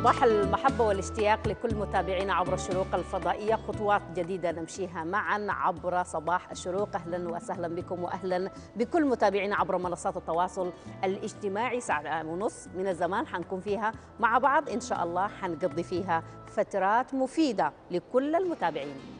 صباح المحبة والاشتياق لكل متابعينا عبر الشروق الفضائية. خطوات جديدة نمشيها معا عبر صباح الشروق. أهلا وسهلا بكم وأهلا بكل متابعينا عبر منصات التواصل الاجتماعي. ساعة ونص من الزمان حنكون فيها مع بعض. إن شاء الله حنقضي فيها فترات مفيدة لكل المتابعين.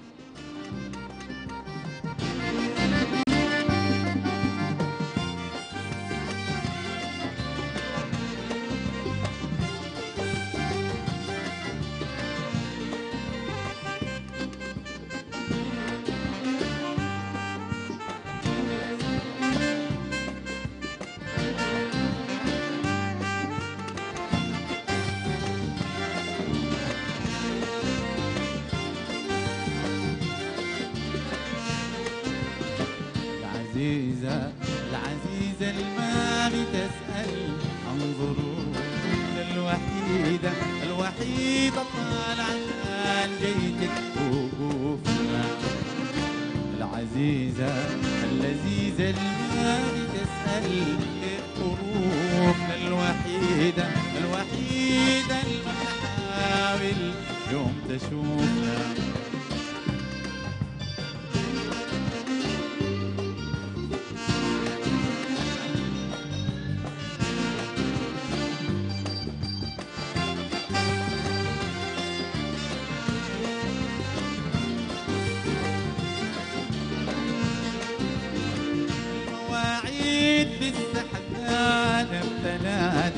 الوحيدة طالعة عن جيتك وقوفنا العزيزة اللذيذة الما بتسأل كيف ظروفنا الوحيدة الوحيدة اللي بتحاول يوم تشوفنا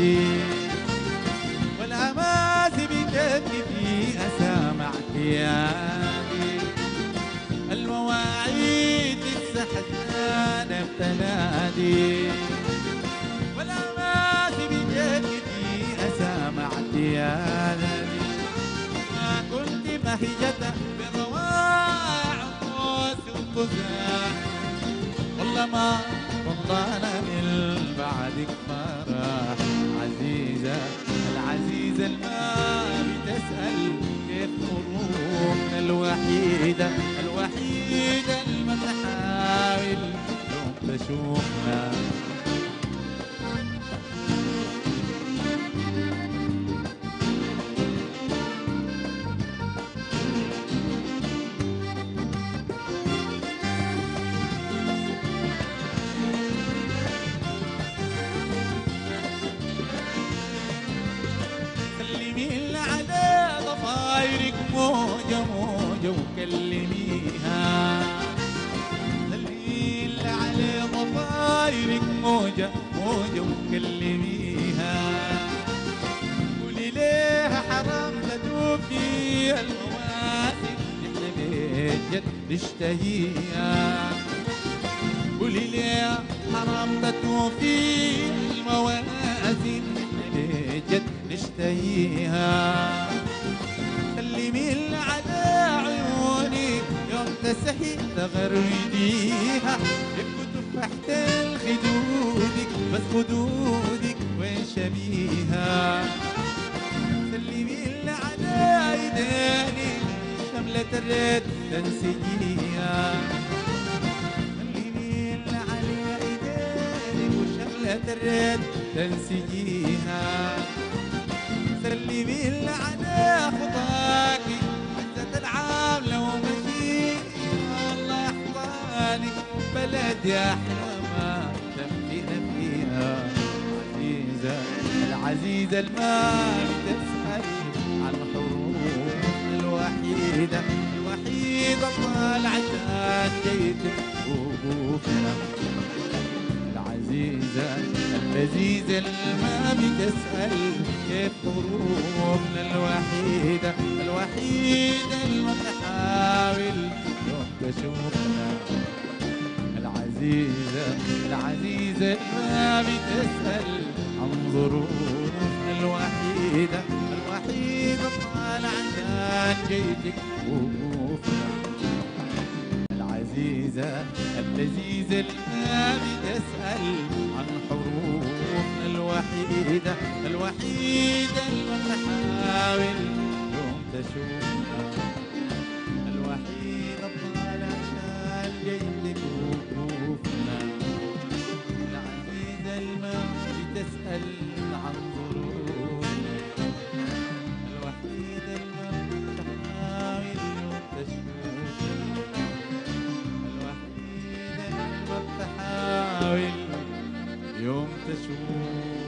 بتنادي والأمازي بتبكي فيها سامع كياني المواعيد لسه حدانا بتنادي والأمازي بتبكي فيها سامع كياني ما كنت بهجتك برواع قوس وقزاح والله ما والله من بعدك ما راح عزيزة العزيزة الما بتسأل كيف ظروفنا الوحيدة الوحيدة اللي ما تحاول يوم تشوفنا موجة موجة وكلميها. سلمي على ضفايرك موجة موجة وكلميها. قولي ليها حرام تدوبي المواسم اللي بجد تشتهيها. قولي لي حرام تتوفي الموازين اللي جد نشتهيها سلمي على عيوني يوم تسحي تغرديها يبكوا تفاحة الخدودك بس خدودك وين شبيها سلمي على ايديني شملة الرد تنسجيها سلمي على ايديني وشملة الرد تنسجيها سلمي على خطاكي عزة العام لو مشيتي الله يحفظك بلد يا حلوة تمشينا فيها. عزيزة العزيزة الما بتسأل عن حروفنا الوحيدة. الوحيدة طالعة عشان جيتك وقوفنا العزيزة اللذيذة اللي ما بتسأل كيف ظروفنا الوحيدة الوحيدة اللي ما تحاول يوم تشوفنا العزيزة العزيزة ما بتسأل. عن ظروفنا الوحيدة الوحيدة طالع عشان جيتك وقوفنا العزيزة اللذيذة اللي بتسأل عن حروفنا الوحيدة الوحيدة اللي بنحاول يوم تشوفنا. الوحيدة طالع عشان جيتك وقوفنا العزيزة اللي ما بتسأل Yom Teshuvah.